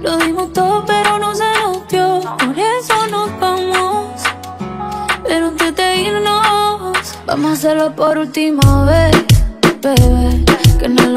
Lo dimos todo, pero no se nos dio. Por eso nos vamos. Pero antes de irnos, vamos a hacerlo por última vez, bebé. Que en el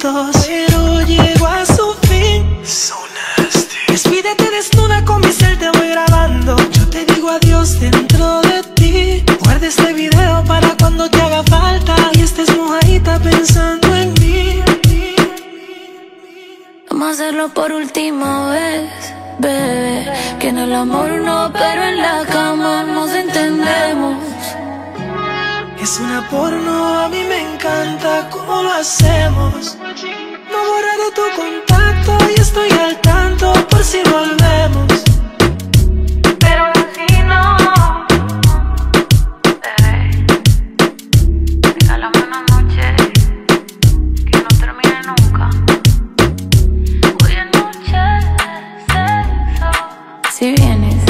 pero llego a su fin. So nasty. Despídete desnuda con mi cel, te voy grabando. Yo te digo adiós dentro de ti. Guarda este video para cuando te haga falta y estés mojadita pensando en mí. Vamos a hacerlo por última vez, bebé. Que en el amor no, pero en la cama nos entendemos. Es una porno, a mí me encanta cómo lo hacemos. No he borrado tu contacto y estoy al tanto por si volvemos. Pero así no. Regálame una noche que no termine nunca. Hoy es noche de sexo. Si vienes,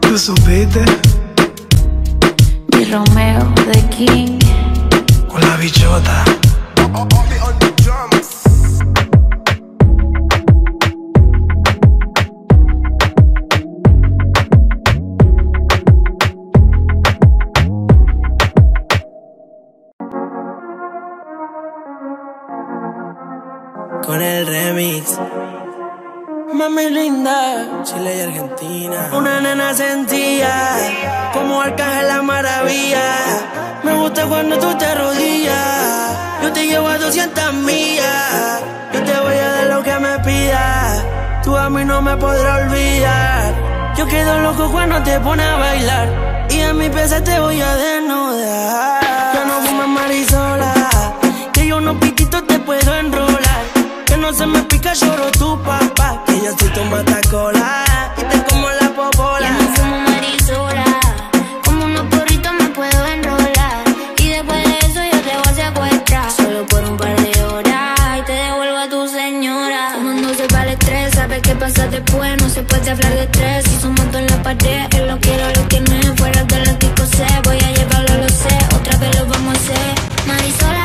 Tú supiste Romeo de King. con la bichota. con el remix. Mami linda, Chile y Argentina. Una nena sentía como Arcángel la maravilla. Me gusta cuando tú te arrodillas. Yo te llevo a 200 millas. Yo te voy a dar lo que me pidas. Tú a mí no me podrás olvidar. Yo quedo loco cuando te pones a bailar. Y a mi pieza te voy a desnudar. No se me pica, lloro tu papá. Que yo soy tu matacola. Y te como la popola. Ya no fumo marisola. Como unos porritos me puedo enrolar. Y después de eso yo te voy a secuestrar. Solo por un par de horas. Y te devuelvo a tu señora. Cuando se va el estrés, sabes qué pasa después. No se puede hablar de estrés. Si somos dos en la pared, él lo quiero, lo tiene. Fuera de la disco sé. Voy a llevarlo, lo sé. Otra vez lo vamos a hacer. Marisola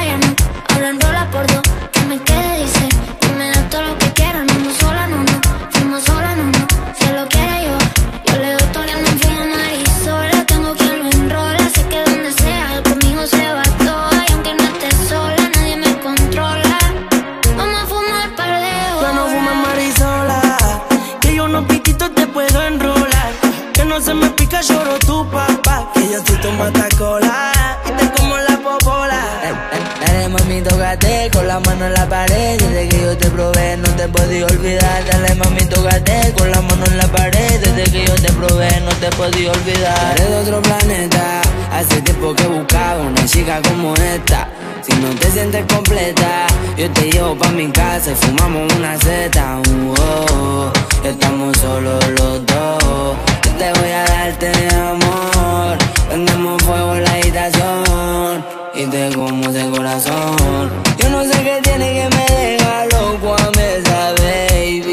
matacola y te como la popola. Dale mami, tócate con la mano en la pared. Desde que yo te probé, no te podí olvidar. Dale mami, tócate con la mano en la pared. Desde que yo te probé, no te podí olvidar. Eres de otro planeta. Hace tiempo que buscaba una chica como esta. Si no te sientes completa, yo te llevo pa' mi casa y fumamos una seta. Uh estamos solos los dos. Yo te voy a darte mi amor. Prendemos fuego en la habitación y te como ese corazón. Yo no sé qué tiene que me deja loco a mesa, baby.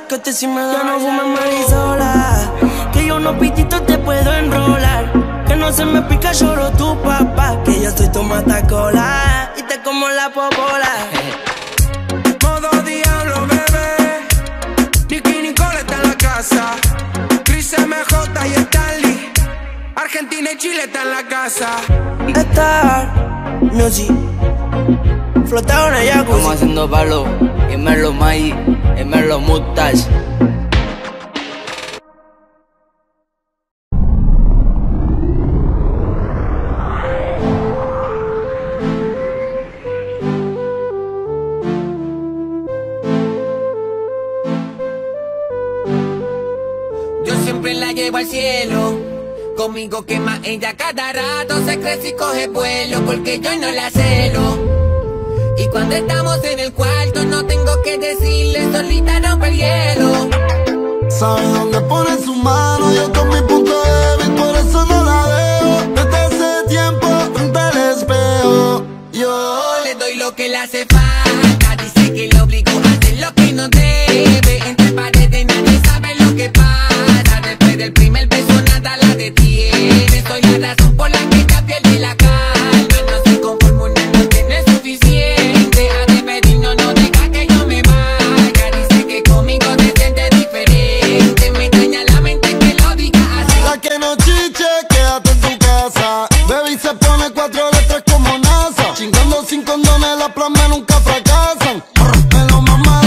rescate si me da no fumes marisola. Que yo no pitito te puedo enrolar. Que no se me pica, lloro tu papá. Que yo soy tu matacola y te como la popola. Modo diablo, bebé. Nicky Nicole está en la casa. Chris MJ y Stanley. Argentina y Chile está en la casa. Star Music. Flotado en el jacuzzi. Estamos haciendo palo me lo May, y me lo Yo siempre la llevo al cielo. Conmigo quema ella cada rato, se crece y coge vuelo, porque yo no la celo. Y cuando estamos en el cuarto no tengo que decirle, solita rompe el hielo. Sabe dónde pone su mano, yo con mi punto débil, por eso no la veo. Desde hace tiempo, frente al espejo, yo le doy lo que le hace falta. donde las plasmas nunca fracasan. Me lo mamá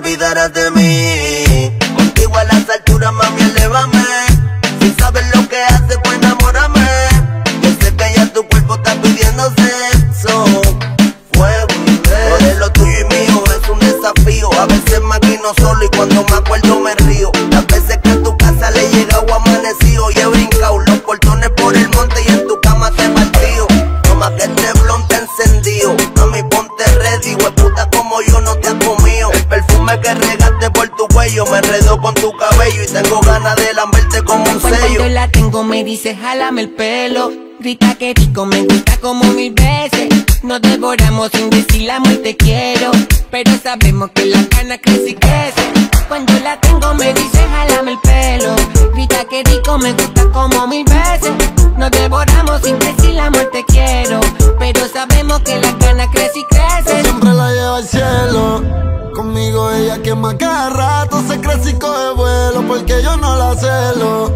te de mí. Contigo a las alturas, mami, elévame. Si sabes lo que haces, pues enamórame. Yo sé que ya tu cuerpo está pidiendo sexo Fuego, bebé Lo de lo tuyo y mío es un desafío. A veces me solo y cuando me por tu cuello me enredó con tu cabello y tengo ganas de lamberte como un Cuando sello. yo la tengo me dice jálame el pelo Grita que rico, me gusta como mil veces. Nos devoramos sin decir la muerte quiero Pero sabemos que la cana crece y crece. Cuando la tengo me dice jálame el pelo Grita que rico, me gusta como mil veces. Nos devoramos sin decir la muerte quiero Pero sabemos que la cana crece y Yo crece. Siempre la llevo al cielo conmigo, ella quema cada rato, se crece y coge vuelo porque yo no la celo.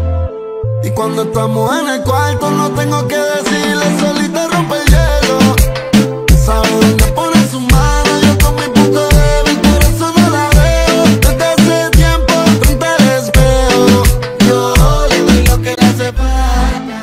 Y cuando estamos en el cuarto no tengo que decirle, solita rompe el hielo. Sabe dónde pone su mano, yo con mi punto de mi corazón no la veo. Desde hace tiempo frente al espejo, yo le doy lo que le hace falta.